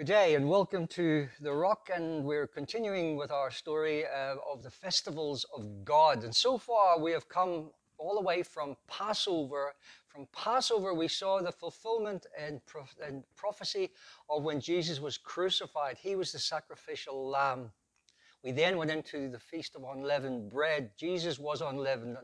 Good day and welcome to The Rock, and we're continuing with our story uh, of the festivals of God. And so far, we have come all the way from Passover. From Passover, we saw the fulfillment and, and prophecy of when Jesus was crucified. He was the sacrificial lamb. We then went into the feast of unleavened bread. Jesus was unleavened.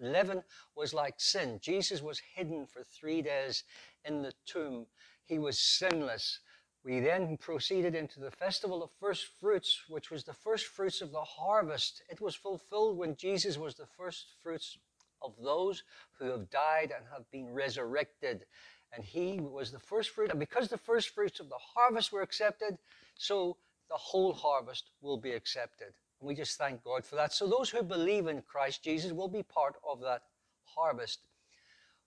Leaven was like sin. Jesus was hidden for three days in the tomb. He was sinless. We then proceeded into the festival of first fruits, which was the first fruits of the harvest. It was fulfilled when Jesus was the first fruits of those who have died and have been resurrected. And he was the first fruit. And because the first fruits of the harvest were accepted, so the whole harvest will be accepted. And we just thank God for that. So those who believe in Christ Jesus will be part of that harvest.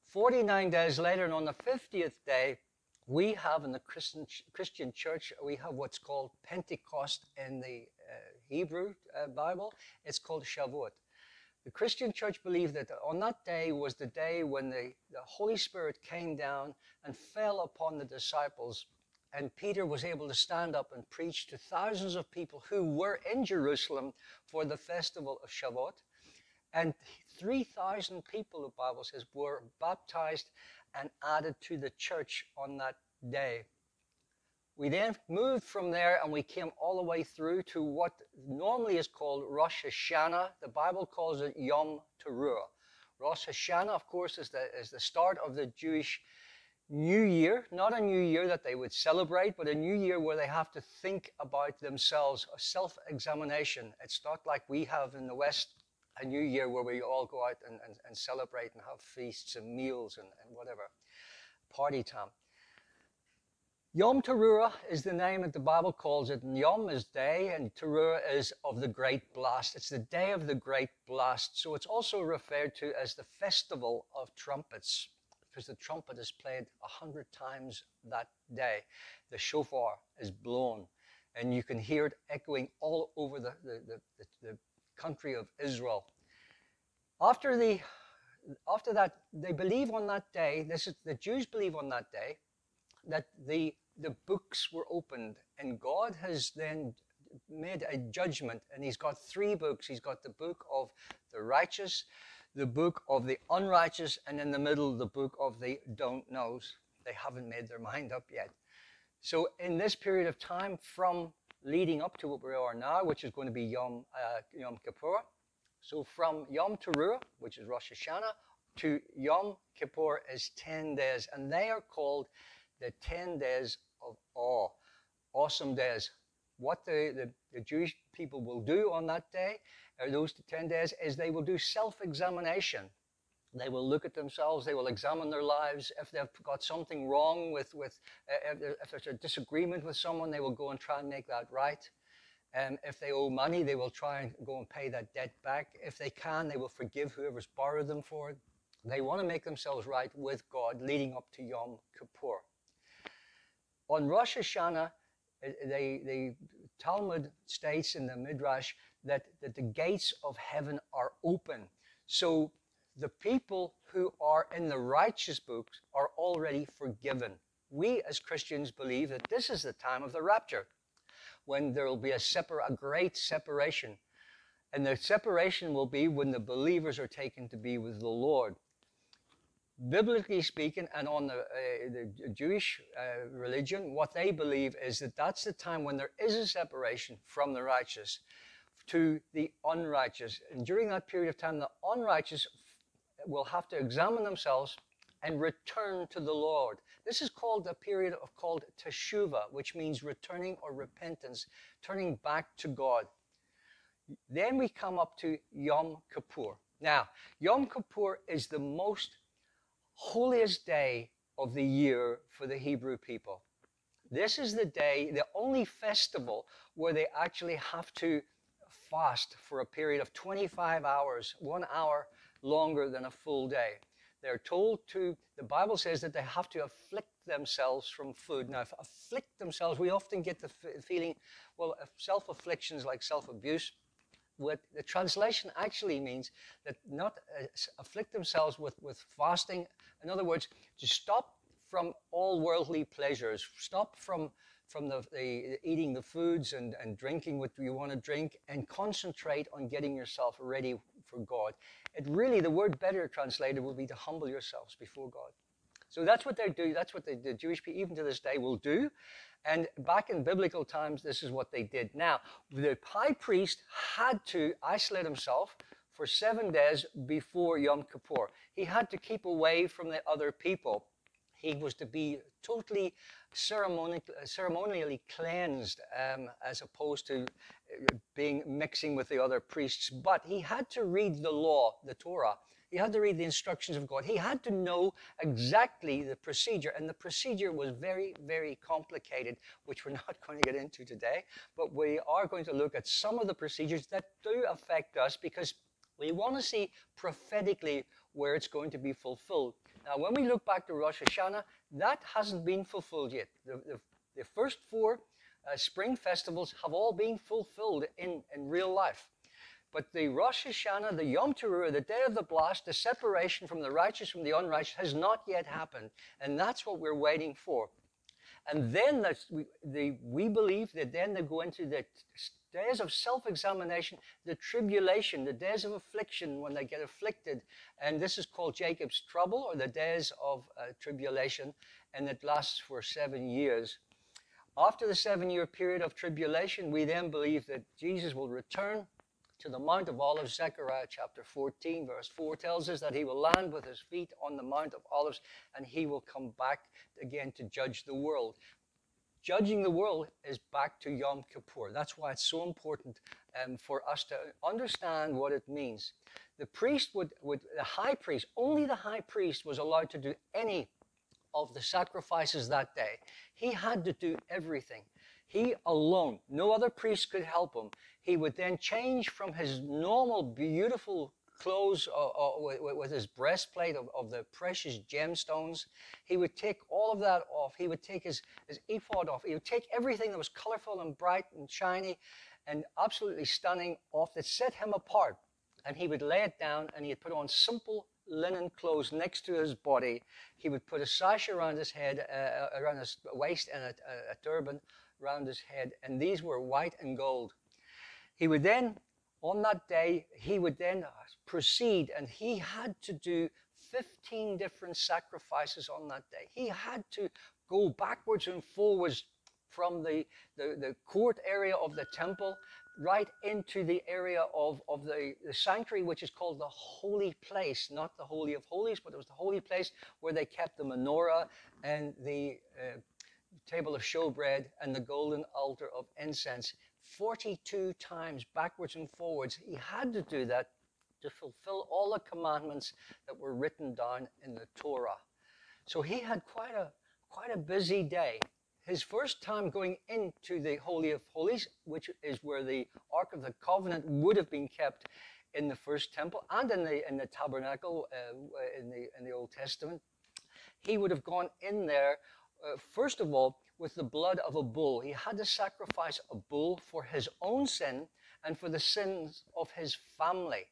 49 days later, and on the 50th day, we have in the Christian, Christian church, we have what's called Pentecost in the uh, Hebrew uh, Bible. It's called Shavuot. The Christian church believed that on that day was the day when the, the Holy Spirit came down and fell upon the disciples. And Peter was able to stand up and preach to thousands of people who were in Jerusalem for the festival of Shavuot. And 3,000 people, the Bible says, were baptized and added to the church on that day. We then moved from there and we came all the way through to what normally is called Rosh Hashanah. The Bible calls it Yom Teruah. Rosh Hashanah, of course, is the, is the start of the Jewish New Year. Not a new year that they would celebrate, but a new year where they have to think about themselves, a self examination. It's not like we have in the West a new year where we all go out and, and, and celebrate and have feasts and meals and, and whatever, party time. Yom Teruah is the name that the Bible calls it. And Yom is day, and Teruah is of the great blast. It's the day of the great blast. So it's also referred to as the festival of trumpets, because the trumpet is played a hundred times that day. The shofar is blown, and you can hear it echoing all over the, the, the, the country of Israel. After, the, after that, they believe on that day, this is, the Jews believe on that day, that the, the books were opened and God has then made a judgment and he's got three books. He's got the book of the righteous, the book of the unrighteous, and in the middle, the book of the don't knows. They haven't made their mind up yet. So in this period of time from leading up to what we are now, which is going to be Yom, uh, Yom Kippur. So from Yom Teruah, which is Rosh Hashanah, to Yom Kippur is 10 days, and they are called the 10 days of awe. Awesome days. What the, the, the Jewish people will do on that day, or those 10 days, is they will do self examination. They will look at themselves, they will examine their lives. If they've got something wrong with, with uh, if there's a disagreement with someone, they will go and try and make that right. Um, if they owe money, they will try and go and pay that debt back. If they can, they will forgive whoever's borrowed them for it. They want to make themselves right with God leading up to Yom Kippur. On Rosh Hashanah, uh, the Talmud states in the Midrash that, that the gates of heaven are open. So the people who are in the righteous books are already forgiven. We as Christians believe that this is the time of the rapture, when there will be a, separ- a great separation. And the separation will be when the believers are taken to be with the Lord. Biblically speaking, and on the, uh, the Jewish uh, religion, what they believe is that that's the time when there is a separation from the righteous to the unrighteous. And during that period of time, the unrighteous will have to examine themselves and return to the Lord. This is called a period of called teshuva, which means returning or repentance, turning back to God. Then we come up to Yom Kippur. Now, Yom Kippur is the most holiest day of the year for the Hebrew people. This is the day, the only festival where they actually have to fast for a period of 25 hours, one hour longer than a full day. They're told to, the Bible says that they have to afflict themselves from food. Now, afflict themselves, we often get the feeling, well, self affliction is like self abuse. The translation actually means that not uh, afflict themselves with, with fasting. In other words, to stop from all worldly pleasures, stop from from the, the eating the foods and, and drinking what you want to drink and concentrate on getting yourself ready for God. It really, the word better translated would be to humble yourselves before God. So that's what they do. That's what they, the Jewish people, even to this day, will do. And back in biblical times, this is what they did. Now, the high priest had to isolate himself for seven days before Yom Kippur. He had to keep away from the other people. He was to be totally ceremonially cleansed um, as opposed to uh, being mixing with the other priests. But he had to read the law, the Torah. He had to read the instructions of God. He had to know exactly the procedure. And the procedure was very, very complicated, which we're not going to get into today. But we are going to look at some of the procedures that do affect us because we want to see prophetically where it's going to be fulfilled. Now, when we look back to Rosh Hashanah, that hasn't been fulfilled yet. The, the, the first four uh, spring festivals have all been fulfilled in, in real life. But the Rosh Hashanah, the Yom Teruah, the day of the blast, the separation from the righteous from the unrighteous has not yet happened. And that's what we're waiting for. And then we, the, we believe that then they go into the days of self examination, the tribulation, the days of affliction when they get afflicted. And this is called Jacob's trouble or the days of uh, tribulation, and it lasts for seven years. After the seven year period of tribulation, we then believe that Jesus will return to the Mount of Olives. Zechariah chapter 14, verse 4 tells us that he will land with his feet on the Mount of Olives and he will come back again to judge the world judging the world is back to Yom Kippur. That's why it's so important um, for us to understand what it means. The priest would, would, the high priest, only the high priest was allowed to do any of the sacrifices that day. He had to do everything. He alone, no other priest could help him. He would then change from his normal, beautiful clothes uh, uh, with, with, his breastplate of, of, the precious gemstones. He would take all of that off. He would take his, his ephod off. He would take everything that was colorful and bright and shiny and absolutely stunning off that set him apart. And he would lay it down and he'd put on simple linen clothes next to his body. He would put a sash around his head, uh, around his waist, and a, a, a turban around his head. And these were white and gold. He would then on that day, he would then proceed and he had to do 15 different sacrifices on that day. He had to go backwards and forwards from the, the, the court area of the temple right into the area of, of the, the sanctuary, which is called the holy place, not the Holy of Holies, but it was the holy place where they kept the menorah and the uh, table of showbread and the golden altar of incense. 42 times backwards and forwards. He had to do that to fulfill all the commandments that were written down in the Torah. So he had quite a quite a busy day. His first time going into the Holy of Holies, which is where the Ark of the Covenant would have been kept in the first temple and in the in the tabernacle uh, in the in the Old Testament, he would have gone in there uh, first of all with the blood of a bull. He had to sacrifice a bull for his own sin and for the sins of his family.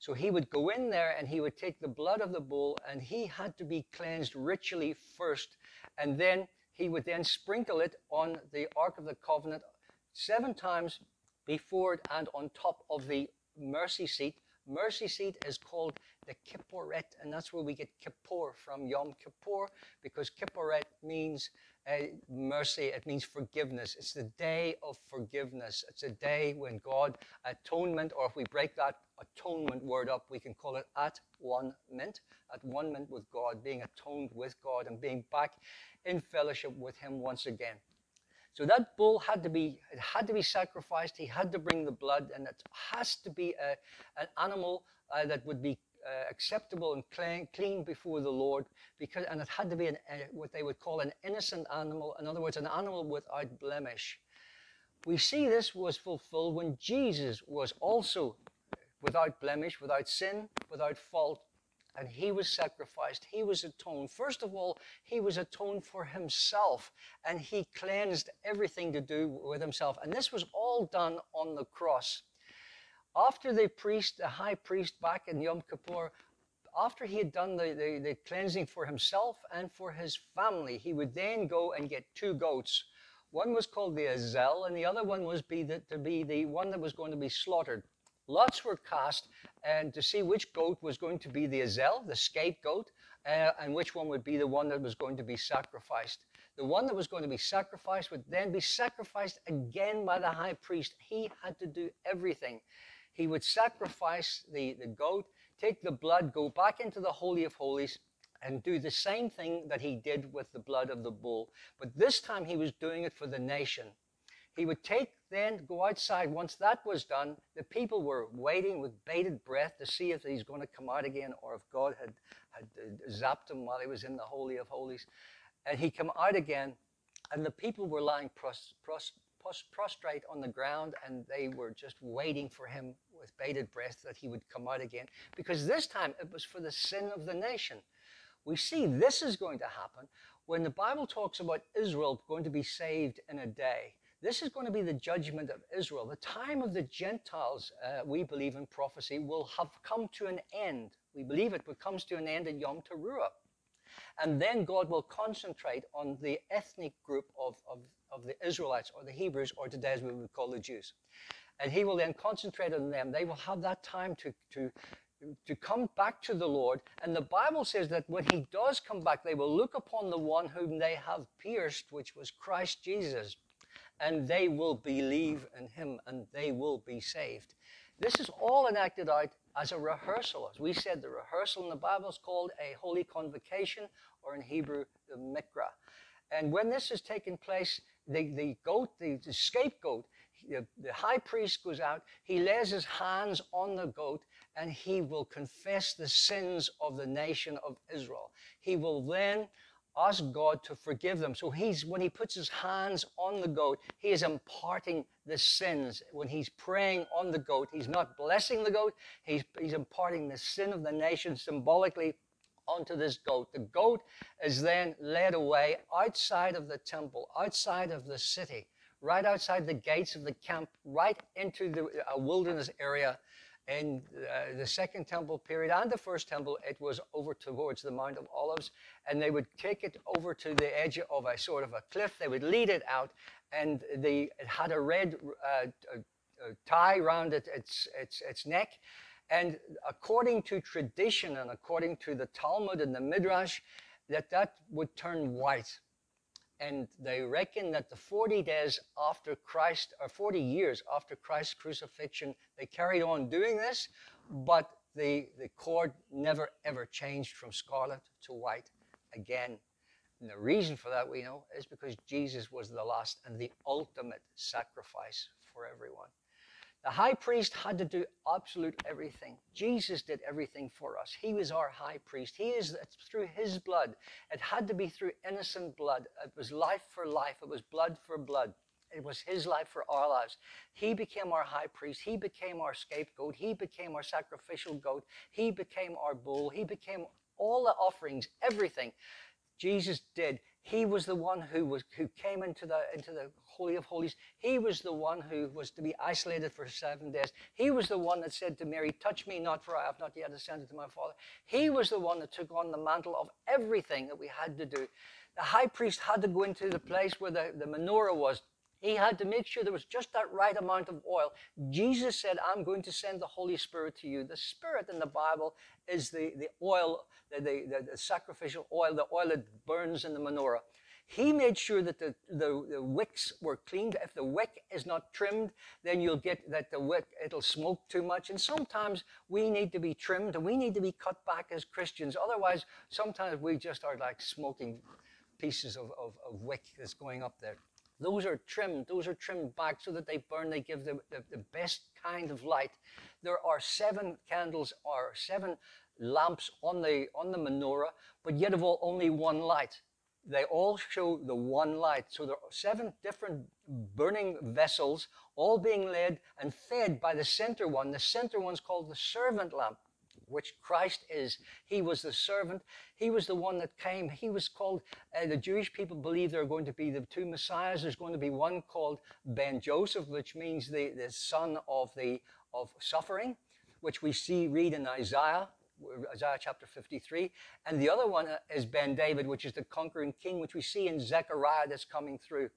So he would go in there and he would take the blood of the bull and he had to be cleansed ritually first. And then he would then sprinkle it on the Ark of the Covenant seven times before it and on top of the mercy seat. Mercy seat is called the Kipporet, and that's where we get Kippur from Yom Kippur, because Kipporet means mercy, it means forgiveness. It's the day of forgiveness. It's a day when God, atonement, or if we break that atonement word up, we can call it at one mint, at one mint with God, being atoned with God and being back in fellowship with Him once again. So that bull had to be it had to be sacrificed. He had to bring the blood, and it has to be a, an animal uh, that would be acceptable and clean, clean, before the Lord, because and it had to be an, uh, what they would call an innocent animal. In other words, an animal without blemish. We see this was fulfilled when Jesus was also without blemish, without sin, without fault, and he was sacrificed. He was atoned. First of all, he was atoned for himself, and he cleansed everything to do with himself. And this was all done on the cross. After the priest, the high priest back in Yom Kippur, after he had done the, the, the cleansing for himself and for his family, he would then go and get two goats, One was called the Azel, and the other one was be the, to be the one that was going to be slaughtered. Lots were cast and to see which goat was going to be the Azel, the scapegoat, uh, and which one would be the one that was going to be sacrificed. The one that was going to be sacrificed would then be sacrificed again by the high priest. He had to do everything. He would sacrifice the, the goat, take the blood, go back into the Holy of Holies, and do the same thing that he did with the blood of the bull. But this time he was doing it for the nation. He would take then, go outside. Once that was done, the people were waiting with bated breath to see if he's going to come out again or if God had, had uh, zapped him while he was in the Holy of Holies. And he come out again, and the people were lying pros, pros, prostrate on the ground, and they were just waiting for him with bated breath that he would come out again. Because this time it was for the sin of the nation. We see this is going to happen when the Bible talks about Israel going to be saved in a day. This is going to be the judgment of Israel. The time of the Gentiles, uh, we believe in prophecy, will have come to an end. We believe it comes to an end in Yom Teruah. And then God will concentrate on the ethnic group of, of, of the Israelites or the Hebrews, or today as we would call the Jews. And he will then concentrate on them. They will have that time to, to, to come back to the Lord. And the Bible says that when he does come back, they will look upon the one whom they have pierced, which was Christ Jesus, and they will believe in him and they will be saved. This is all enacted out as a rehearsal. As we said, the rehearsal in the Bible is called a holy convocation, or in Hebrew, the mikra. And when this is taking place, the, the goat, the, the scapegoat, the, the high priest goes out, he lays his hands on the goat, and he will confess the sins of the nation of Israel. He will then ask God to forgive them. So he's when he puts his hands on the goat, he is imparting the sins. When he's praying on the goat, he's not blessing the goat, he's, he's imparting the sin of the nation symbolically onto this goat. The goat is then led away outside of the temple, outside of the city, right outside the gates of the camp, right into the a wilderness area in uh, the second temple period and the first temple, it was over towards the Mount of Olives, and they would take it over to the edge of a sort of a cliff. They would lead it out, and the, it had a red uh, tie around it, its, its, its neck. And according to tradition and according to the Talmud and the Midrash, that that would turn white and they reckon that the 40 days after Christ, or 40 years after Christ's crucifixion, they carried on doing this, but the, the cord never ever changed from scarlet to white again. And the reason for that, we know, is because Jesus was the last and the ultimate sacrifice for everyone. The high priest had to do absolute everything. Jesus did everything for us. He was our high priest. He is through his blood. It had to be through innocent blood. It was life for life. It was blood for blood. It was his life for our lives. He became our high priest. He became our scapegoat. He became our sacrificial goat. He became our bull. He became all the offerings, everything Jesus did. He was the one who was who came into the into the Holy of Holies. He was the one who was to be isolated for seven days. He was the one that said to Mary, Touch me not, for I have not yet ascended to my Father. He was the one that took on the mantle of everything that we had to do. The high priest had to go into the place where the, the menorah was. He had to make sure there was just that right amount of oil. Jesus said, I'm going to send the Holy Spirit to you. The Spirit in the Bible is the, the oil, the, the, the sacrificial oil, the oil that burns in the menorah. He made sure that the, the, the, wicks were cleaned. If the wick is not trimmed, then you'll get that the wick, it'll smoke too much. And sometimes we need to be trimmed and we need to be cut back as Christians. Otherwise, sometimes we just are like smoking pieces of, of, of wick that's going up there. Those are trimmed. Those are trimmed back so that they burn. They give the, the, the best kind of light. There are seven candles or seven lamps on the, on the menorah, but yet of all only one light they all show the one light. So there are seven different burning vessels, all being led and fed by the center one. The center one's called the servant lamp, which Christ is. He was the servant. He was the one that came. He was called, uh, the Jewish people believe there are going to be the two messiahs. There's going to be one called Ben Joseph, which means the, the son of, the, of suffering, which we see, read in Isaiah Isaiah chapter 53. And the other one is Ben David, which is the conquering king, which we see in Zechariah that's coming through.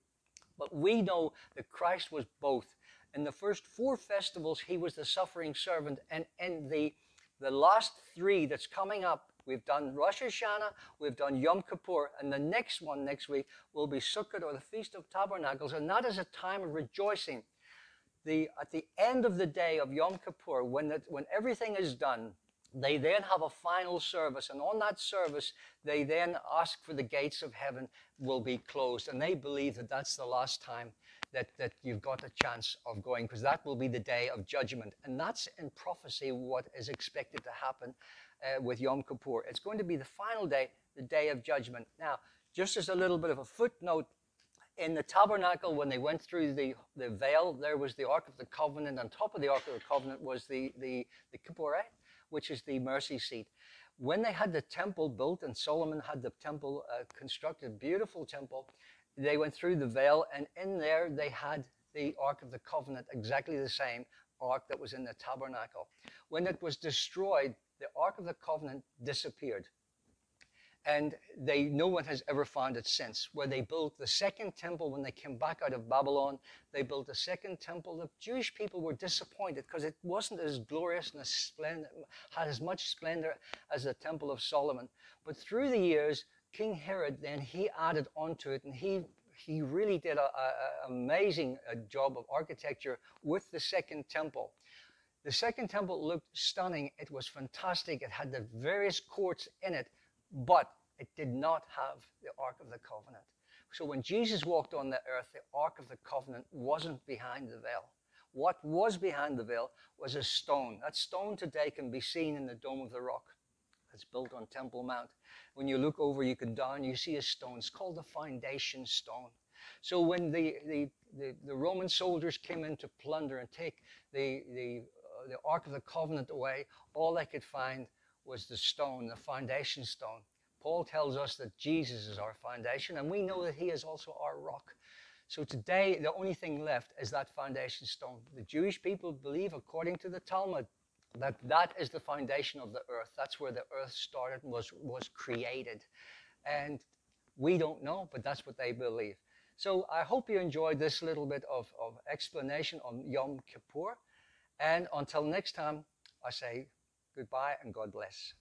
But we know that Christ was both. In the first four festivals, he was the suffering servant. And in the, the last three that's coming up, we've done Rosh Hashanah, we've done Yom Kippur, and the next one next week will be Sukkot or the Feast of Tabernacles. And that is a time of rejoicing. The, at the end of the day of Yom Kippur, when, the, when everything is done, they then have a final service, and on that service, they then ask for the gates of heaven will be closed. And they believe that that's the last time that, that you've got a chance of going, because that will be the day of judgment. And that's in prophecy what is expected to happen uh, with Yom Kippur. It's going to be the final day, the day of judgment. Now, just as a little bit of a footnote, in the tabernacle, when they went through the, the veil, there was the Ark of the Covenant. On top of the Ark of the Covenant was the, the, the Kippuret which is the mercy seat. When they had the temple built and Solomon had the temple uh, constructed, beautiful temple, they went through the veil and in there they had the Ark of the Covenant, exactly the same ark that was in the tabernacle. When it was destroyed, the Ark of the Covenant disappeared and they no one has ever found it since. Where they built the second temple when they came back out of Babylon, they built a second temple. The Jewish people were disappointed because it wasn't as glorious and as splendid, had as much splendor as the Temple of Solomon. But through the years, King Herod then he added onto it, and he he really did an amazing uh, job of architecture with the second temple. The second temple looked stunning. It was fantastic. It had the various courts in it but it did not have the Ark of the Covenant. So when Jesus walked on the earth, the Ark of the Covenant wasn't behind the veil. What was behind the veil was a stone. That stone today can be seen in the Dome of the Rock. that's built on Temple Mount. When you look over, you can down, you see a stone. It's called the foundation stone. So when the, the, the, the Roman soldiers came in to plunder and take the, the, uh, the Ark of the Covenant away, all they could find was the stone, the foundation stone. Paul tells us that Jesus is our foundation, and we know that he is also our rock. So today, the only thing left is that foundation stone. The Jewish people believe, according to the Talmud, that that is the foundation of the earth. That's where the earth started and was, was created. And we don't know, but that's what they believe. So I hope you enjoyed this little bit of, of explanation on Yom Kippur. And until next time, I say Goodbye and God bless.